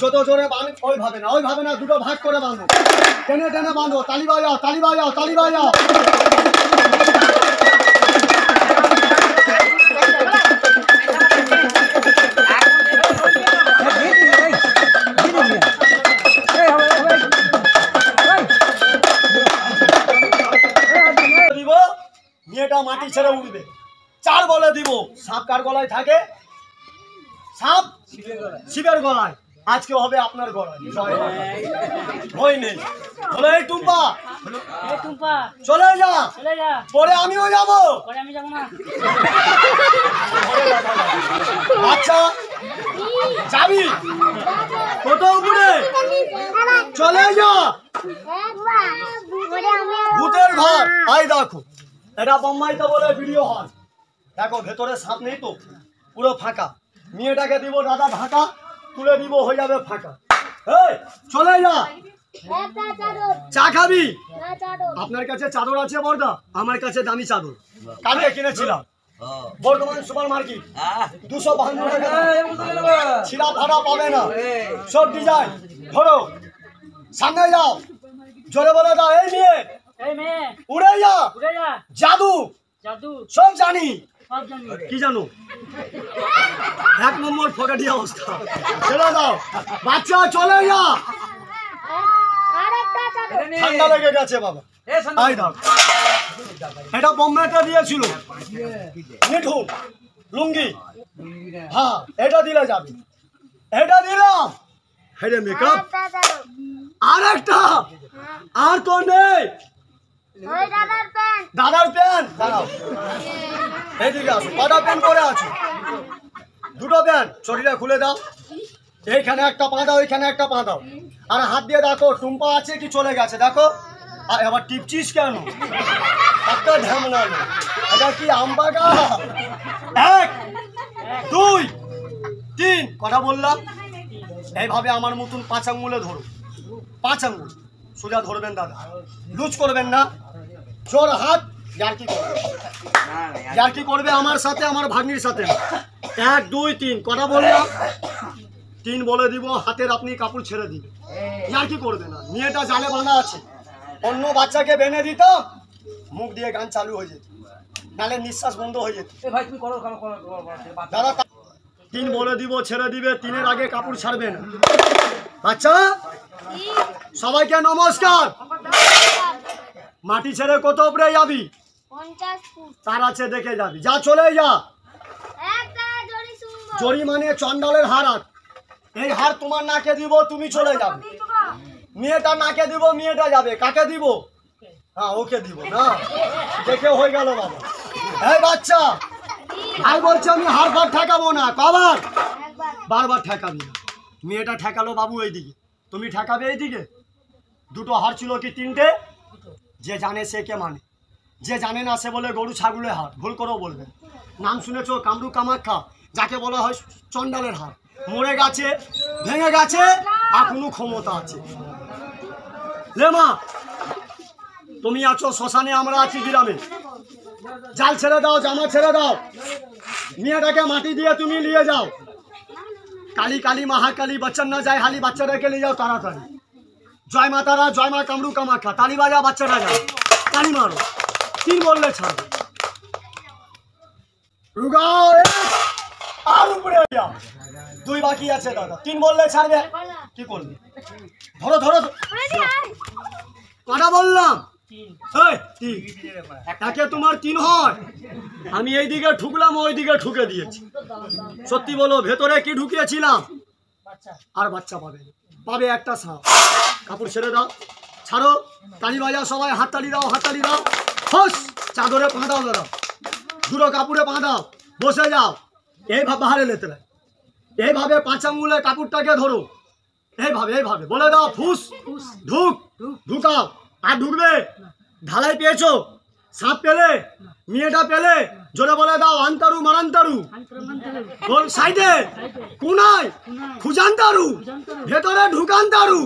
যত জোরে বান ওইভাবে না ওইভাবে না, দুটো ভাগ করে বাঁধো। টেনে টেনে বাঁধো, তালি বাজাও তালি বাজাও তালি বাজাও। মাটি ছেড়ে উঠবে। চার বলে দিব সাপ কার গলায় থাকে। সাপ, শিবের গলায়। আজকে হবে আপনার জয় ভয় নেই। বলে এই টুম্পা। চলে যা। পরে আমিও যাব। আচ্ছা যাবি? কত উপরে? চলে যা। ভূতের ঘর। আই দেখো। এটা বোম্বাইতে বলে ভিডিও হয়। দেখো ভেতরে সাপ নেই তো। পুরো ফাঁকা। মেয়েটাকে দিব দাদা ঢাকা। তুলে দিব হয়ে যাবে ফাঁকা। চলে যা। চা খাবি? আপনার কাছে চাদর আছে বর্দা? আমার কাছে দামি চাদর। কালকে কিনেছিলাম। বর্ধমান সুপার মার্কেট দুশো বাহান্ন টাকা। ফাড়া পাবে না। সব ডিজাইন। ধরো। সামনে যাও। জোরে বলে দাও এই মেয়ে। উড়ে যা। উড়ে জাদু। জাদু। সব জানি। কি জানো? এক নম্বর ফকাটি অবস্থা। ছেড়ে দাও। বাচ্চা চলে যা। ঠান্ডা লেগে গেছে বাবা। আই দাও এটা বোম্বেটা দিয়েছিল। মিঠু লুঙ্গি। হ্যাঁ এটা দিলে যাবে। এটা দিলাম। হেরে মেকআপ আর একটা আর তো নেই। দাদার প্যান্ট। দাঁড়াও। আসো। কটা প্যান্ট পরে আছো? দুটো প্যান্ট। শরীরে খুলে দাও। এইখানে একটা পা দাও, এইখানে একটা পা দাও। আর হাত দিয়ে দেখো, টুম্পা আছে কি চলে গেছে, দেখো। আর এবার টিপচিস কেন? একটা ঝামেলা এটা কি আম বাগা এক, দুই, তিন। কথা বললাম? এইভাবে আমার মতন পাঁচ আঙ্গুলে ধরো। পাঁচ আঙ্গুল। সোজা ধরবেন দাদা। লুজ করবেন না। জোর হাত ইয়ার্কি করবে? ইয়ার্কি করবে আমার সাথে আমার ভাগ্নির সাথে? এক দুই তিন কথা বললাম তিন বলে দিব হাতের আপনি কাপড় ছেড়ে দিন। ইয়ার্কি করবে না? মেয়েটা জালে বাঁধা আছে। অন্য বাচ্চাকে বেঁধে দিতাম মুখ দিয়ে গান চালু হয়ে যেত। নালে নিঃশ্বাস বন্ধ হয়ে যেত। ভাই তুমি করো করো করো করো, করো। দাদা তিন বলে দিব ছেড়ে দিবে তিনের আগে কাপড় ছাড়বে না। আচ্ছা সবাইকে নমস্কার। মাটি ছেড়ে কত উপরে যাবি? তার আছে দেখে যাবি। যা চলে যা। জরি মানে চন্ডালের হার। এই হার তোমার নাকে দিব তুমি চলে যাবে। মেয়েটা নাকে দিব মেয়েটা যাবে। কাকে দিব? হ্যাঁ ওকে দিব না? দেখে হয়ে গেল বাবা। এই বাচ্চা আর বলছে আমি হার ফার ঠেকাবো না। কবার? বারবার ঠেকাবি না। মেয়েটা ঠেকালো বাবু এইদিকে। তুমি ঠেকাবে এইদিকে? দুটো হার ছিল কি তিনটে? যে জানে সে কে মানে। যে জানে না সে বলে গরু ছাগলের হাট ভুল করেও বলবে। নাম শুনেছো কামরু কামাখ্যা, যাকে বলা হয় চন্ডালের হাট মরে গেছে, ভেঙে গেছে কোনো ক্ষমতা আছে। লে মা, তুমি আছো শ্মশানে, আমরা আছি গ্রামে। জাল ছেড়ে দাও, জামা ছেড়ে দাও। মেয়েটাকে মাটি দিয়ে তুমি নিয়ে যাও। কালী কালী, মহাকালী বাচ্চা না যায় হালি বাচ্চাটাকে নিয়ে যাও তাড়াতাড়ি। জয় মা তারা জয় মা কামরু কামাখ্যা তালি বাজা বাচ্চাটা যাও তালি মারো তিন বললে ছাড়বে। রুগাও আর উপরে যাও দুই বাকি আছে দাদা তিন বললে ছাড়বে। কি করবে ধরো ধরো কটা বললাম। এই, একে তোমার তিন হয়। আমি এইদিকে ঠুকলাম ওইদিকে ঠুকে দিয়েছি। সত্যি বলো ভেতরে কি ঢুকিয়েছিলাম? বাচ্চা। আর বাচ্চা পাবে পাবে একটা সাপ। কাপড় ছেড়ে দাও। ছাড়ো। তালি বাজাও সবাই হাততালি দাও হাততালি দাও। হস! চাদরে পা দাও দাদা দুটো কাপড়ে পা দাও বসে যাও। এইভাবে বাহারে লেতে। এইভাবে পাঁচ আঙ্গুলে কাপড়টাকে ধরো। এইভাবে এইভাবে। বলে দাও ফুস। ঢুক। ঢুকাও। আর ঢুকবে? ঢালাই পেয়েছ? সাপ পেলে, মেয়েটা পেলে, জোরে বলে দাও, আন্তারু, মারান্তারু। সাইডে, কোনায়, খুজান্তারু, ভেতরে ঢুকান্তারু।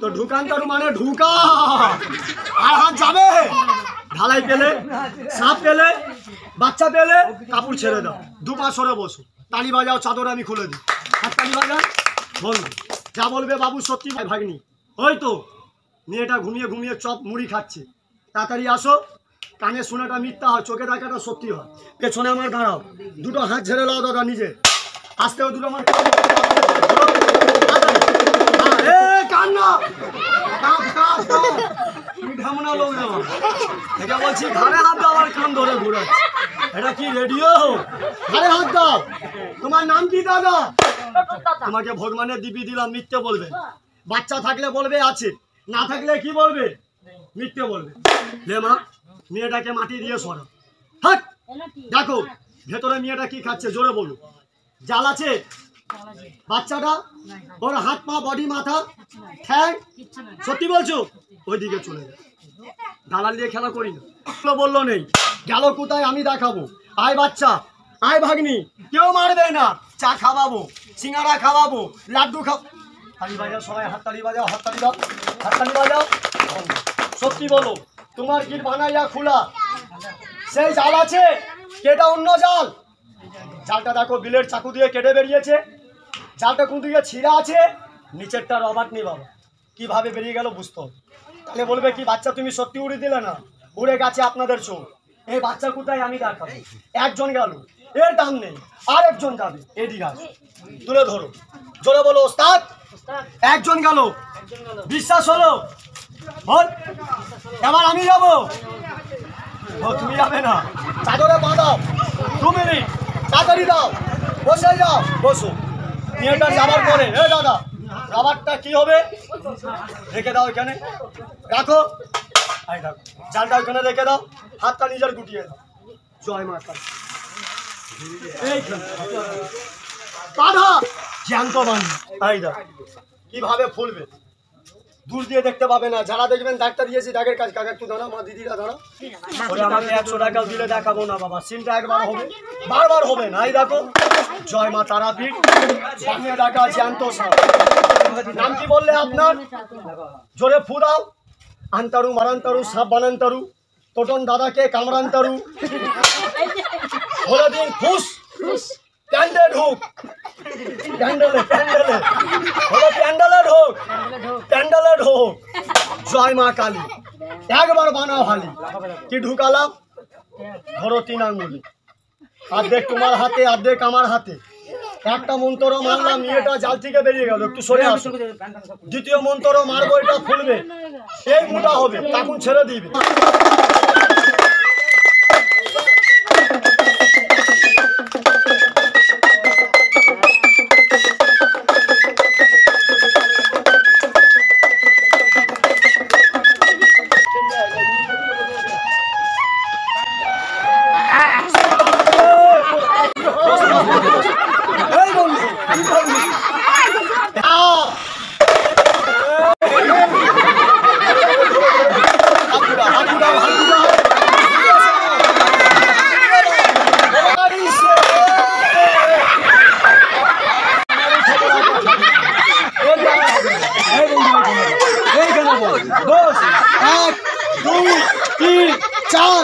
তো ঢুকান্তারু মানে ঢুকা। আর হাত যাবে। ঢালাই পেলে, সাপ পেলে, বাচ্চা পেলে, কাপড় ছেড়ে দাও। দু পা সরে বসো। তালি বাজাও, চাদর আমি খুলে দিই। হাত তালি বাজাও। বলুন যা বলবে বাবু, সত্যি ভাগনি। ওই তো, মেয়েটা ঘুমিয়ে ঘুমিয়ে চপ মুড়ি খাচ্ছে। তাড়াতাড়ি আসো। কানে শোনাটা মিথ্যা হয়, চোখে দেখাটা সত্যি হয়। পেছনে আমার দাঁড়াও। দুটো হাত ঝেড়ে লাও দাদা নিজে। আসতেও দুটো আমার এটা বলছি দাও আর ধরে এটা কি রেডিও দাও। তোমার নাম কি দাদা? দিবি দিলাম, মিথ্যে বলবে। বাচ্চা থাকলে বলবে, আছে। না থাকলে কি বলবে? মিথ্যে বলবে। লে মা মেয়েটাকে মাটি দিয়ে সরো। দেখো, ভেতরে মেয়েটা কি খাচ্ছে, জোরে বলুন জাল আছে? বাচ্চাটা? ওর হাত পা বডি মাথা? ঠ্যাং? সত্যি বলছো? ওইদিকে চলে যাও দালাল দিয়ে খেলা করি না। বলল নেই, গেল কোথায় আমি দেখাবো। আয় বাচ্চা, আয় ভাগ্নি, কেউ মারবে না। চা খাওয়াবো, সিঙ্গারা খাওয়াবো, লাড্ডু খাও। তালি বাজাও সবাই হাততালি বাজাও, হাততালি দাও হাততালি বাজাও। সত্যি বলো। তোমার গিট বানাইয়া খোলা? সেই জাল আছে? কেটা অন্য জাল? জালটা দেখো বিলের চাকু দিয়ে কেটে বেরিয়েছে। জালটা কোন দিকে ছিঁড়া আছে? নিচেরটা রবার্ট নেই বাবা। কীভাবে বেরিয়ে গেল বুঝতে হবে। তাহলে বলবে কি বাচ্চা তুমি সত্যি উড়ে দিলে না? উড়ে গেছে আপনাদের চোখ। এই বাচ্চা কোথায় আমি দেখাবো? একজন গেল। এর দাম নেই। আর একজন যাবে। এদিকে আছে তুলে ধরো। জোরে বলো ওস্তাদ। একজন গেল। বিশ্বাস হলো? এবার আমি যাব। ও, তুমি যাবে না। চাদরে বাঁধাও। দু মিনিট। তাড়াতাড়ি দাও। বসে যাও। বসো। মেয়েটা যাবার পরে। এ, দাদা, রাবারটা কি হবে? রেখে দাও এখানে। রাখো। এই রাখো জালটা ওখানে রেখে দাও। হাতটা নিজের গুটিয়ে দাও। জয় মা কালী। বাধা। জ্যান্ত বান্ধব এই দাও কীভাবে ফুলবে? দূর দিয়ে দেখতে পাবে না। যারা দেখবেন ডাক্তার দিয়েছি ডাকের কাজ। কাকা একটু দাঁড়া মা দিদিরা দাঁড়া ওরা আমাকে একশো টাকাও দিলে দেখাবো না বাবা। সিনটা একবার হবে। বারবার হবে না। এই দেখো। জয় মা তারাপীঠ। ডাকা জ্যান্ত নাম কি বললে আপনার? জোরে ফু দাও আন্তারু মারান্তারু সাপ বানান্তারু তোটন দাদাকে কামরান্তারু বলে দিন ফুস। প্যান্ডে ঢুক প্যান্ডেলে প্যান্ডেলে বলে প্যান্ডেলে ঢুক প্যান্ডেলে ঢোক জয় মা কালী একবার বানাও হালি। কি ঢুকালাম? ধরো তিন আঙ্গুলি। অর্ধেক তোমার হাতে অর্ধেক আমার হাতে। একটা মন্ত্র মারলাম মেয়েটা জাল থেকে বেরিয়ে গেল। একটু সরে আসো। দ্বিতীয় মন্ত্র মারবো, এটা ফুলবে। এই মোটা হবে তখন ছেড়ে দিবে। এক, দুই, তিন, চার।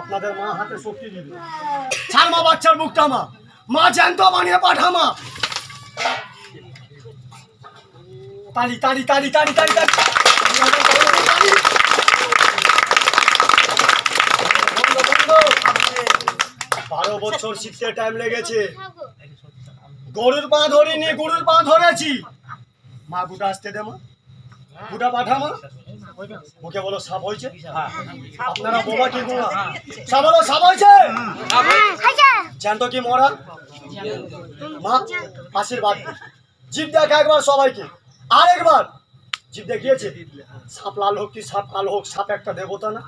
আপনাদের মা হাতে শক্তি মা বাচ্চার মুখটা মা। মা জ্যান্ত বানিয়ে পাঠা মা। তালি তালি তালি তালি তালি তালি তালি। বন্ধ, বন্ধ। বারো বছর শিখতে টাইম লেগেছে। গরুর পা ধরিনি, গরুর পা ধরেছি। মা গুটা আসতে দে মা। গুটা পাঠা মা। ওকে বলো, সাপ হয়েছে? আপনারা বোবা কি গোয়া সাপ বলো সাপ হয়েছে? জ্যান্ত কি মরা? মা, আশীর্বাদ। জিভ দেখা একবার সবাইকে। আর একবার জিভ দেখিয়েছে। সাপ লাল হোক কি সাপ কালো হোক, সাপ একটা দেবতা না।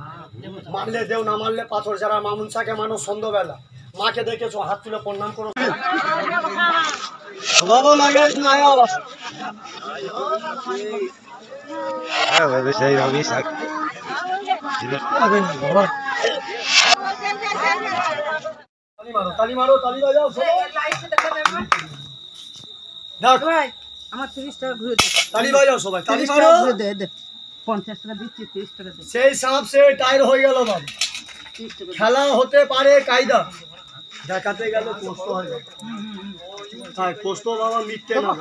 মারলে দেও, না মারলে পাথর। যারা মামুনসাকে মানো সন্ধ্যাবেলা মাকে দেখেছ, হাত তুলে প্রণাম করো। আমার তিরিশ টাকা তালি সেই সাপ সে টায়ার হয়ে বাবু খেলা হতে পারে কায়দা। দেখাতে গেলে কষ্ট হয় না। হ্যাঁ, কষ্ট বাবা মিথ্যে না।